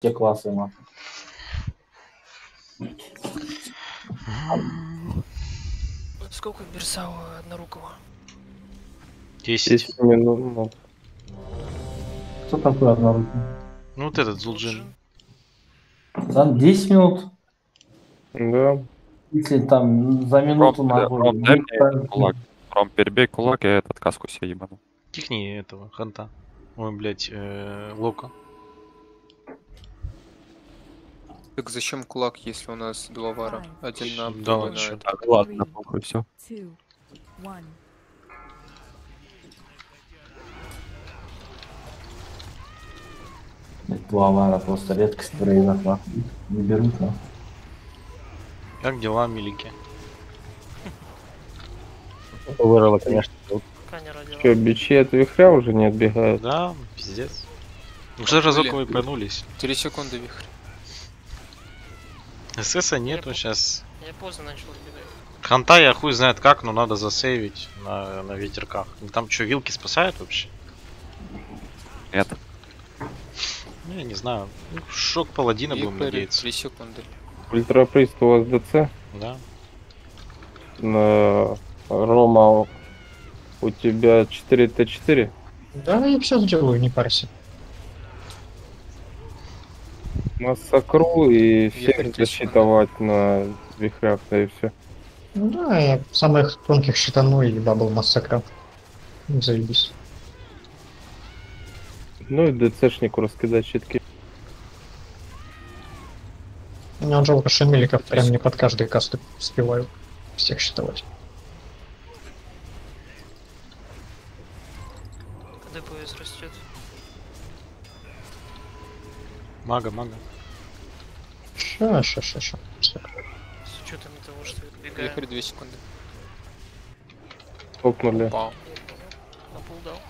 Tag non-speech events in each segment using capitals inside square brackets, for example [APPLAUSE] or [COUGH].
Те классы нахуй. Сколько Берсау однорукого? 10. 10 минут. ну, Кто такой однорукий? Ну вот этот Зулджин. За 10 минут, Да. если там за минуту Ром, на Ром, дай мне кулак. Ром, перебей кулак, я этот каску себе ебану. Кикни этого, Ханта. Ой, блядь, э, Лока. Так зачем кулак, если у нас два вара? Один на Да, другой на чё это. Так, ладно, похуй, все. Два авара просто редкость в рейдах, нахуй. Не берут, нахуй. Как дела, милики? Вырвало, конечно. Че, бичи от вихря уже не отбегают? Да, пиздец. Уже разок вы пойнулись. Три секунды вихрь. ССа нету сейчас. Я поздно начал убегать. Ханта я хуй знает как, но надо засейвить на, на ветерках. Там что, вилки спасают вообще? Нет. Ну, я не знаю. Ну, шок паладина будем Вихрь, надеяться. три секунды. Ультраприст у вас ДЦ? Да. На Рома у тебя 4Т4? Да, я все сделаю, не парься. Массакру и всех засчитывать на вихрях, да и все. Ну да, я самых тонких щитану и бабл массакра. Заебись. Ну и ДЦшнику раскидать щитки. Мне жалко, что миликов прям не под каждый каст успеваю всех считывать. Мага, мага. Ща, ща, ща. Так. С учетом того, что я убегаю. Вихрь две секунды. Топнули. Пау. На пол дал.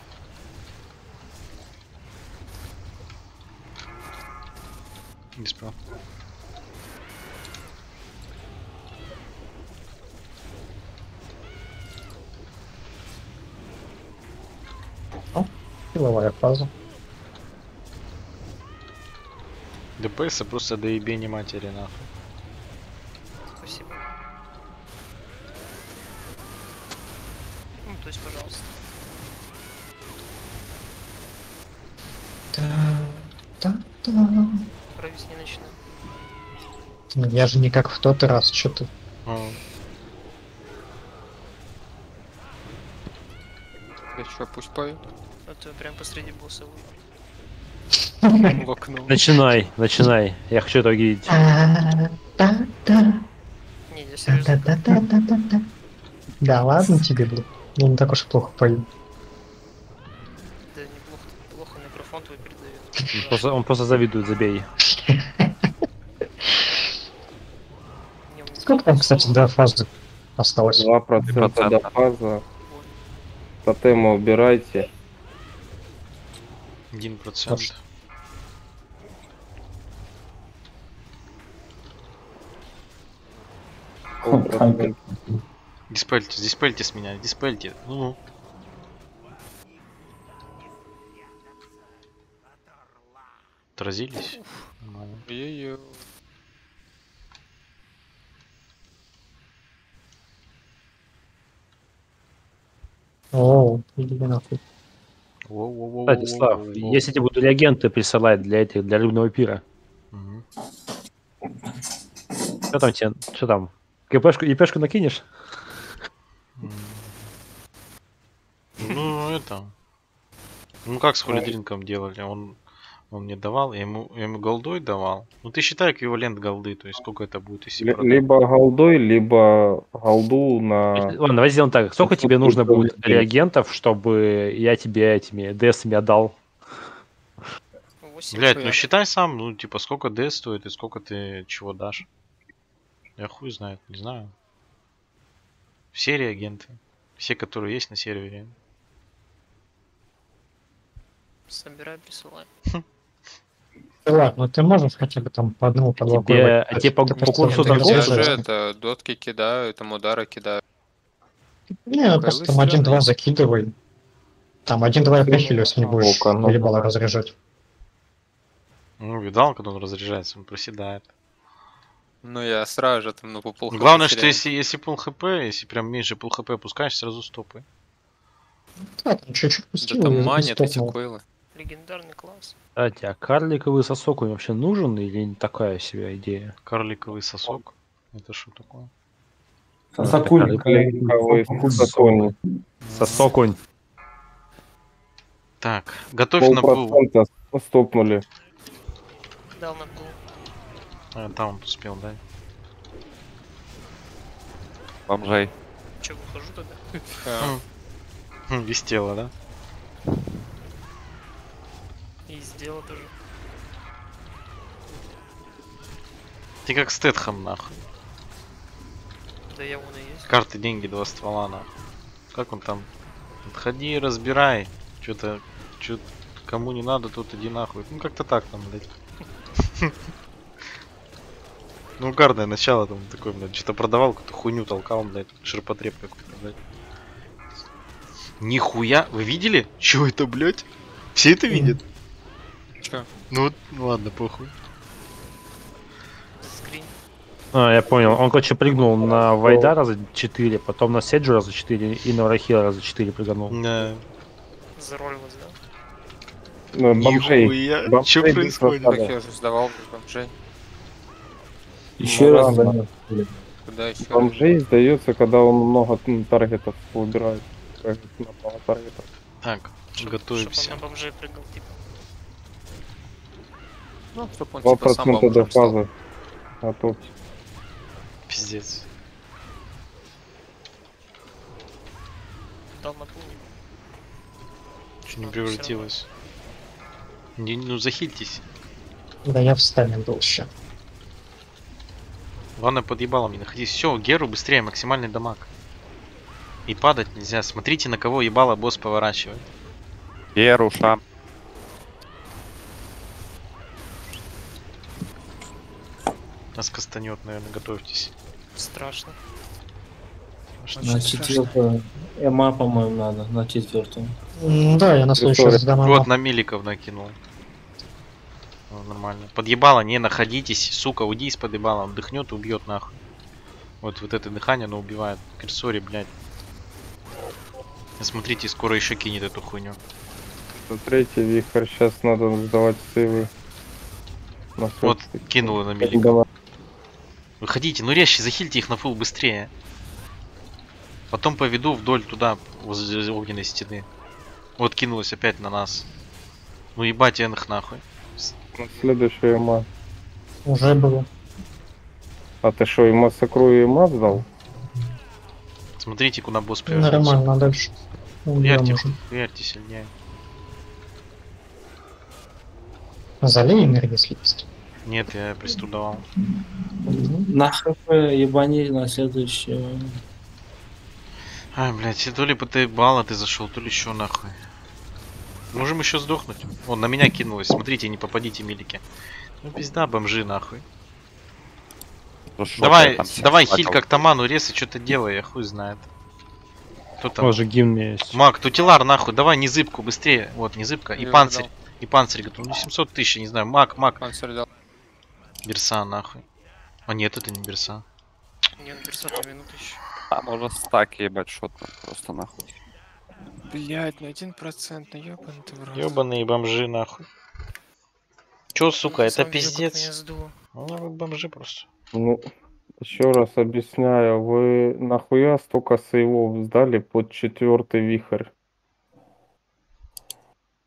Без прав. Силовая фаза. ДПС просто доебение матери нахуй. Спасибо. Ну, то есть, пожалуйста. Да, да, да. Провис не начну. Ну, Я же не как в тот раз, что ты. А, Да что, пусть поют. А то прям посреди босса выйду. Начинай, начинай. Я хочу это видеть. Да ладно тебе, блин. Я не так уж и плохо пою. Да неплохо, плохо микрофон. Он просто завидует, забей. Сколько там, кстати, до фазы осталось? Два процента. до фазы. Тотема убирайте. 1%. Диспельте, диспельте с меня, диспельте. Ну, Отразились? Ой-ой-ой. О, иди нахуй. Кстати, Слав, если тебе буду реагенты присылать для этих, для рыбного пира, Мгм. что там тебе, что там? КПшку, ИПшку накинешь? Ну, это... Ну, как с холидринком делали? Он, он мне давал, я ему, я ему голдой давал. Ну, ты считай эквивалент голды, то есть сколько это будет, если Ли- продать. Либо голдой, либо голду на... Ладно, давай сделаем так. Сколько Ну, тебе нужно будет реагентов, чтобы я тебе этими ДСами отдал? 8 Блять, ну считай сам, ну, типа, сколько D стоит и сколько ты чего дашь. Я хуй знает, не знаю. Все реагенты. Все, которые есть на сервере. Собирай, присылай. Да ладно, ты можешь хотя бы там по одному, по два Тебе- а тебе по- по курсу не торгов Я разряжаешь. же это, дотки кидаю, там удары кидаю. Не, ну просто там один-два закидывай. Там один-два я прихилю, если не будешь ебало разряжать. Ну, видал, когда он разряжается, он проседает. Ну я сразу же там, ну, по пол Главное, хп что если, если пол хп, если прям меньше пол хп опускаешь, сразу стопы. Да, там чуть-чуть Да пустил. там и манят эти койлы. Легендарный класс. Кстати, а карликовый сосок он вообще нужен или не такая себе идея? Карликовый сосок. Это что такое? Сосокуник. Карликовый сосокуник. Сосокунь. Так, готовь на. Полпроцента стопнули. Дал на пул. А, там он успел, да? Бомжей. Че, выхожу тогда? А, Хм, Без тела, да? И сделал тоже. Ты как Стэтхэм, нахуй. Да я вон и есть. Карты, деньги, два ствола, нахуй. Как он там? Отходи разбирай. Что-то, что кому не надо, тот иди нахуй. Ну как-то так там, блядь. Ну, угарное начало там такое, блядь, что-то продавал, какую-то хуйню толкал, блядь, ширпотреб какой-то, блядь. Нихуя, вы видели? Чё это, блядь? Все это видят? чё? Ну, вот, ну ладно, похуй. Скрин. А, я понял. Он, короче, прыгнул на Вайда раза 4, потом на Седжу раза 4 и на Врахила раза 4 прыгнул. Да. Заролилось, да? Ну, бомжей. Нихуя, Бомжей чё происходит? Так я уже сдавал бомжей. Еще Ну, раз да, занес. Куда еще? Бомжей сдается, когда он много м, таргетов выбирает. Как много таргетов. Так, Чтоб- готовимся. Чтоб он на бомжей прыгал, типа. Ну, чтоб он типа сам до бомжом стал. фазы. А то Пиздец. Дал на пул. Чуть не Ну, превратилось. Не, ну захильтесь. Да я в стане был еще. Главное под ебалом не находись. Все, Геру быстрее, максимальный дамаг. И падать нельзя. Смотрите, на кого ебало босс поворачивает. Еруша. Нас кастанет, наверное, готовьтесь. Страшно. На четвертую. Эма, по-моему, надо. На четвертую. Да, я на следующий Прикольно. раз дам Вот на Меликов накинул. Ну, нормально. Под ебало не находитесь, сука, уйди из-под ебала, он дыхнет и убьет нахуй. Вот, вот это дыхание, оно убивает. Кирсори, блядь. Смотрите, скоро еще кинет эту хуйню. третий вихрь, сейчас надо сдавать сейвы. Вот, кинула на. Давай. Выходите, ну резче, захильте их на фул быстрее. Потом поведу вдоль туда, возле огненной стены. Вот кинулась опять на нас. Ну ебать энх нахуй. На следующую ема. Уже было. А ты что, и массакру и ема сдал? Смотрите, куда босс повернется. Нормально, а дальше. Хуярьте, уже. хуярьте сильнее. Залей мир, если есть. Нет, я пристудовал. На хп ебани на следующую. Ай, блядь, то ли по ты балла ты зашел, то ли еще нахуй. Можем еще сдохнуть. Он на меня кинулось. Смотрите, не попадите, милики. Ну пизда, бомжи нахуй. Давай, там всех давай схватил. хиль как таману рез и что-то делай, я хуй знает. Кто там? Тоже гимн есть. Маг, тутилар нахуй, давай не зыбку, быстрее. Вот, не зыбка. И Я панцирь. дал. И панцирь готов. Ну 700 тысяч, не знаю. Маг, маг. Панцирь дал. Берса нахуй. А нет, это не берса. Не, на 500 минут еще. А может стаки ебать шотно просто нахуй. Блять, на один процент, на ёбаный ты в рот. Ёбаные бомжи нахуй. Чё, сука, Я это пиздец. Ну, вы бомжи просто. Ну, еще раз объясняю, вы нахуя столько сейвов сдали под четвертый вихрь?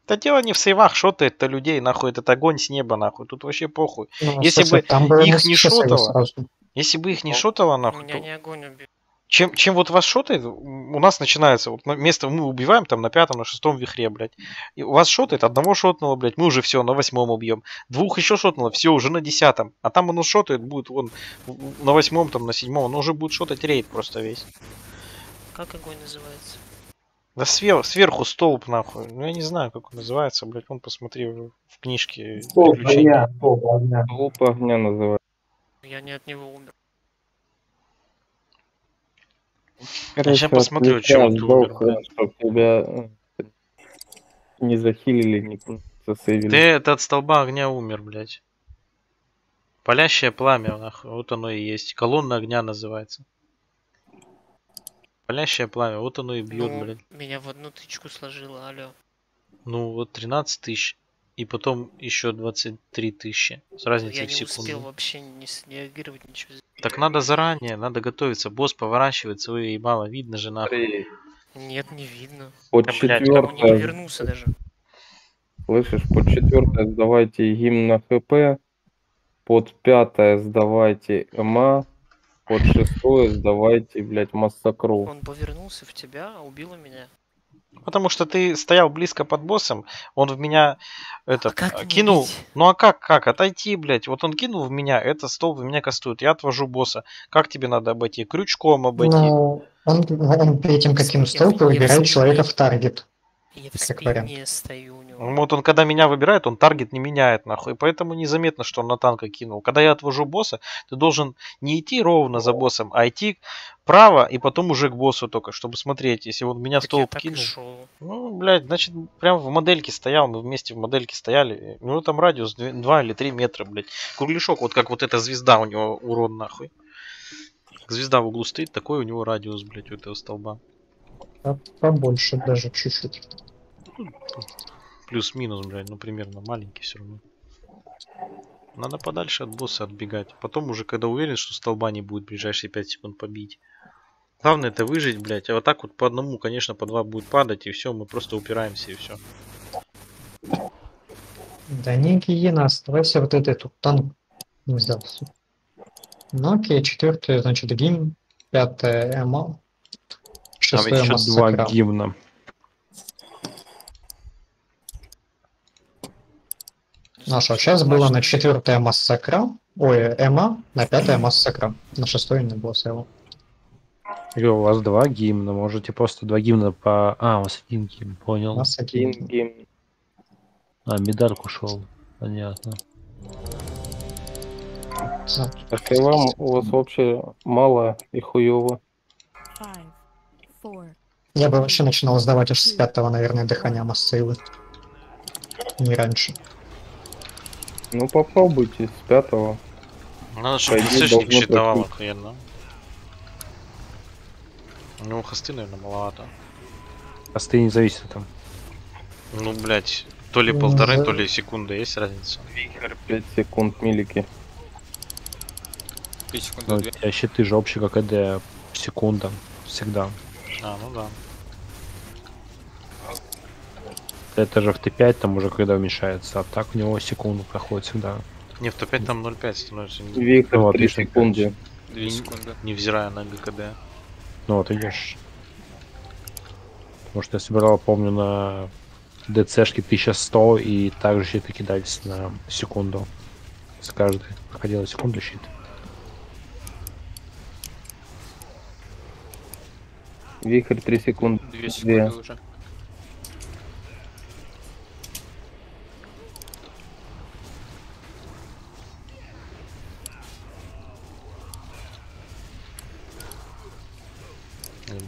Да дело не в сейвах, шотает-то людей, нахуй, этот огонь с неба, нахуй. Тут вообще похуй. Ну, Если слушай, бы их не шотало. Если бы их не шотало, нахуй, Меня то- не огонь убил. Чем, чем вот вас шотает, у нас начинается, вот место мы убиваем там на пятом, на шестом вихре, блядь. И у вас шотает, одного шотнуло, блядь, мы уже все, на восьмом убьем. Двух еще шотнуло, все, уже на десятом. А там оно шотает, будет вон в- на восьмом, там, на седьмом, оно уже будет шотать рейд просто весь. Как огонь называется? Да свер- сверху столб, нахуй. Ну, я не знаю, как он называется, блядь, вон посмотри в книжке Столб огня, столб огня. Толпа огня называется. Я не от него умер. Посмотрю, чё лица он тут сдох, умер, чтоб тебя э, не захилили. ни- засейвили. Ты это от столба огня умер, блядь. Палящее пламя, нахуй. Вот оно и есть. Колонна огня называется. Палящее пламя, вот оно и бьет, Ну, блядь. меня в одну тычку сложило, алло. Ну, вот 13 тысяч. И потом еще 23 тысячи. С Я разницей не в секунду. успел вообще не среагировать, ничего. Так надо заранее, надо готовиться. Босс поворачивает свое ебало. Видно же, нахуй. Нет, не видно. Под Да, блядь, Он не четвертое, повернулся даже. слышишь, под четвертое сдавайте гимн на ХП, под пятое сдавайте МА, под шестое сдавайте, блядь, массакру. Он повернулся в тебя, а убил меня. Потому что ты стоял близко под боссом, он в меня это А как кинул. убить? Ну а как, как? Отойти, блядь. Вот он кинул в меня, это стол в меня кастует. Я отвожу босса. Как тебе надо обойти? Крючком обойти. Ну, он, он перед тем, как им Я- столб, выбирает человека в таргет. Я в Как вариант. спине стою у него. Вот он когда меня выбирает, он таргет не меняет, нахуй. Поэтому незаметно, что он на танка кинул. Когда я отвожу босса, ты должен не идти ровно за боссом, а идти право и потом уже к боссу только, чтобы смотреть. Если он меня Так столб и кинул. шел. Ну, блядь, значит, прям в модельке стоял, мы вместе в модельке стояли. У него там радиус 2 или 3 метра, блядь. Кругляшок, вот как вот эта звезда у него урон, нахуй. Звезда в углу стоит, такой у него радиус, блядь, у этого столба. А Побольше даже чуть-чуть. Плюс-минус, блядь, ну примерно маленький все равно. Надо подальше от босса отбегать. Потом уже, когда уверен, что столба не будет в ближайшие 5 секунд побить. Главное это выжить, блядь. А вот так вот по одному, конечно, по два будет падать, и все, мы просто упираемся, и все. Да не гиена, оставайся вот этой тут танк не сдался. Ну окей, четвертое, значит, гимн, пятое эмо, Там шестое еще два гимна. Ну что, сейчас было на четвертое массакра, ой, эмо, на пятое массакра, на шестое не было своего. Говорю, у вас два гимна, можете просто два гимна по... А, у вас один гимн, понял. Массакин. Гимн, гимн. А, Медарк ушел. Понятно. Так и вам у вас вообще мало и хуево. Я бы вообще начинал сдавать аж с пятого, наверное, дыхания массейлы. Не раньше. Ну попробуйте с пятого. Надо, чтобы считовал пройти. охуенно. У него хосты, наверное, маловато. Посты не зависит там. Ну, блядь, то ли Ну, полторы, да. то ли секунда, есть разница. 5 секунд милики. 5 секунд Ну, до у 2. тебя щиты же общий КД секунда. Всегда. А, ну да. Это же в Т5 там уже когда уменьшается, а так у него секунду проходит всегда. Не, в топ-5 там 0.5 становится, Виктор, Ну, 3 отлично, секунды. 2 секунды. невзирая на ГКД. Ну вот идешь. Потому что я собирал, помню, на ДЦшке 1100 и также щиты кидались на секунду. С каждой проходила секунду щит. Вихрь 3 секунды. 2 секунды уже.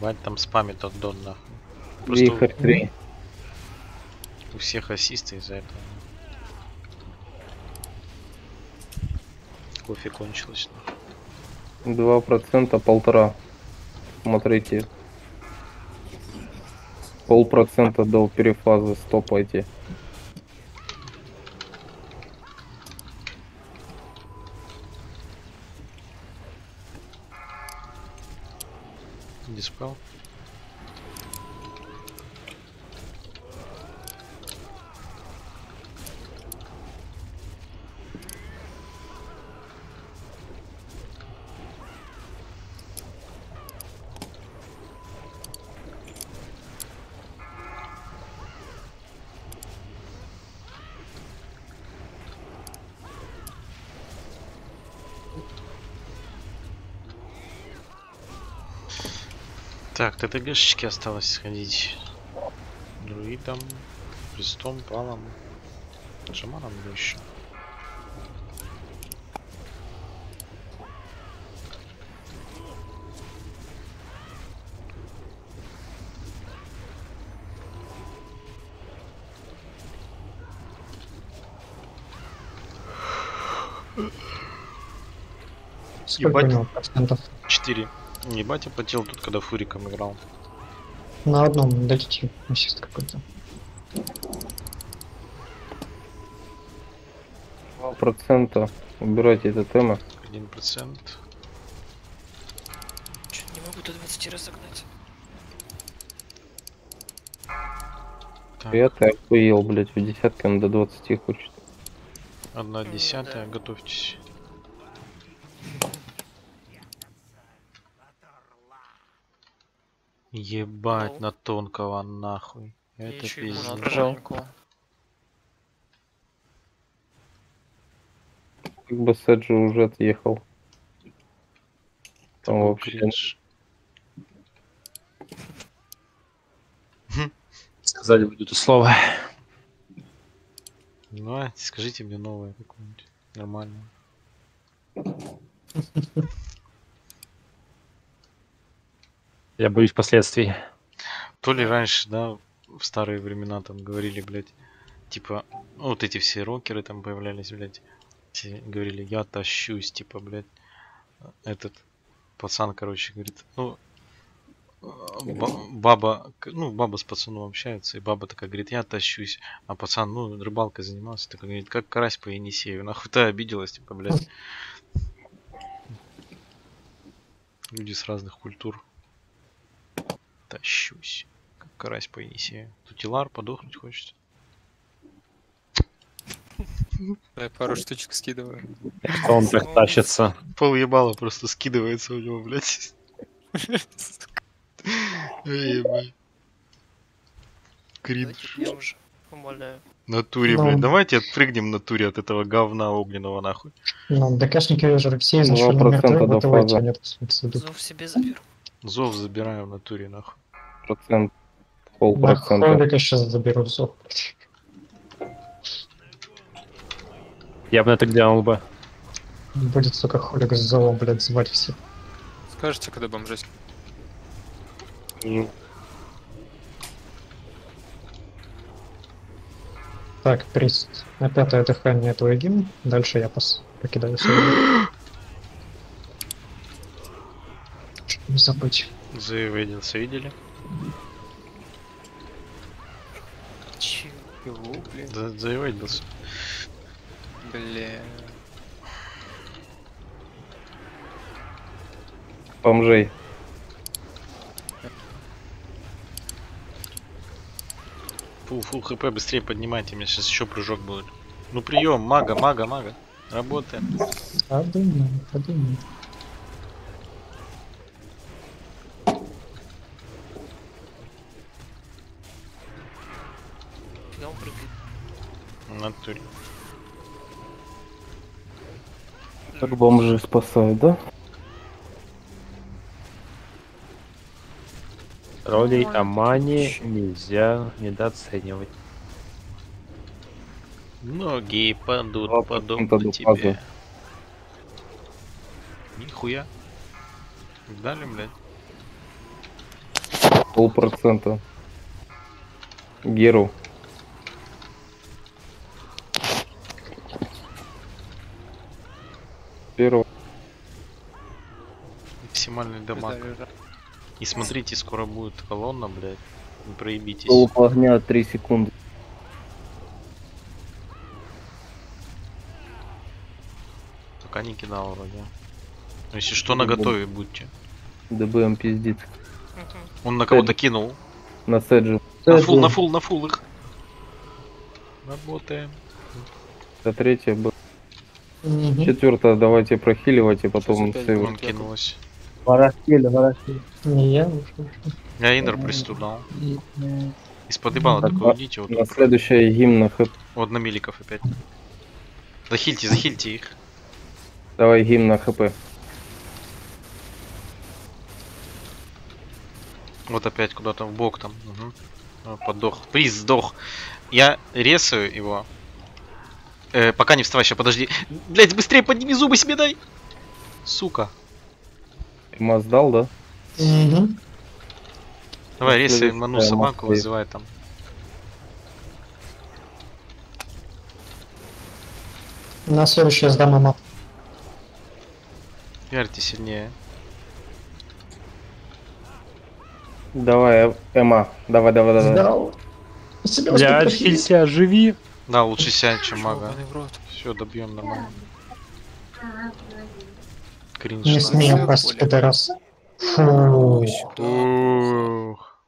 Ебать, там спамит от Дон, нахуй. Просто Вихрь 3. у всех ассисты из-за этого. Кофе кончилось. 2 процента, полтора. Смотрите. Полпроцента до перефазы стопайте. as well. Так, тогда Гешечке осталось сходить. Друидом, крестом, палом, шаманом еще. Сколько Ебать. 4. Ебать, я потел тут, когда Фуриком играл. На одном дайте ассист какой-то. 2% убирайте это темы. 1%. Чё, не могу до 20 разогнать. Я ты охуел, блядь, в десятке он до 20 хочет. одна М, десятая, готовьтесь. Ебать, Ну. на тонкого нахуй. Это пиздец. Как бы Сэджи уже отъехал. Там Такой вообще кринж. [LAUGHS] Сказали бы это слово. Ну, а, скажите мне новое какое-нибудь. Нормальное. [LAUGHS] Я боюсь последствий. То ли раньше, да, в старые времена там говорили, блядь, типа, ну, вот эти все рокеры там появлялись, блядь, говорили, я тащусь, типа, блядь, этот пацан, короче, говорит, ну, э, ба- баба, ну, баба с пацаном общается, и баба такая говорит, я тащусь, а пацан, ну, рыбалкой занимался, такой говорит, как карась по Енисею, нахуй ты обиделась, типа, блядь. Люди с разных культур. Тащусь. Как карась по Енисею. Тутилар подохнуть хочет. Я пару штучек скидываю. Что он так тащится? Пол ебала просто скидывается у него, блядь. Кринж. Уже. Умоляю. Натуре, Ну. блядь. Давайте отпрыгнем натуре от этого говна огненного нахуй. Ну, ДКшники уже все изначально 2% мертвы, до смысла. Зов себе заберу. Зов забираем в натуре нахуй. процент. На Полпроцента. Холика сейчас заберу зов. Я бы на это глянул бы. Будет, сука, Холик с зовом, блядь, звать всех. Скажете, когда бомжей Так, прист. На пятое дыхание твой гимн. Дальше я пос покидаю [GASPS] [GASPS] свой. Чтоб Не забыть. Заеведился, видели? Чего, блин? За- Заеведился. Бля. Бомжей. Фу, фу, хп быстрее поднимайте, у меня сейчас еще прыжок будет. Ну прием, мага, мага, мага. Работаем. Подумай, подумай. Так бомжи спасают, да? Роли Амани нельзя недооценивать. Многие падут, процента до тебе. фазы. Нихуя. Дали, блядь. Полпроцента. Геру. Первого. Максимальный дамаг. И смотрите, скоро будет колонна, блядь. Не проебитесь. Толп огня 3 секунды. Пока не кидал вроде. Ну, если что, на готове будьте. ДБМ пиздит. Он на кого-то кинул. На Седжи. На фул, на фул, на фул их. Работаем. Это третья была. Мгм. Четвертая давайте прохиливать и потом Сейчас опять сейв. Он кинулась. Ворохили, ворохили. Не я уже. Я инер пристудал. Из-под ебала Так, только а- уйдите. Вот, На следующая гимн на хэп. вот на миликов опять. Захильте, захильте их. Давай гимн на хп. Вот опять куда-то в бок там. Угу. Подох. Приз сдох. Я ресаю его. Э, пока не вставай, сейчас подожди. Блять, быстрее подними зубы себе дай. Сука. Има сдал, да? Мгм. Давай, Следующая ману собаку, вызывай там. На следующее сдам ама. Ярьте сильнее. Давай, Эма, давай, давай, давай. Сдал. Успокоил. хилься, живи. Да, лучше сядь, чем мага. Все, добьем нормально. Кринж. Не просто, Коля. пидорас. Ух.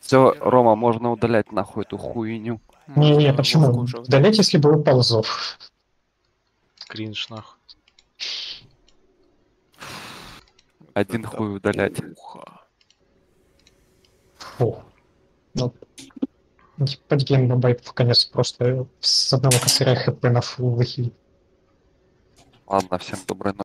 Все, Рома, можно удалять нахуй эту хуйню. Не-не, Можно почему? Удалять, если бы упал зов. Кринж нахуй. Один хуй удалять. Фу. Ну, под геймбайт в конец просто с одного косаря хп на фул выхил. Ладно, всем доброй ночи.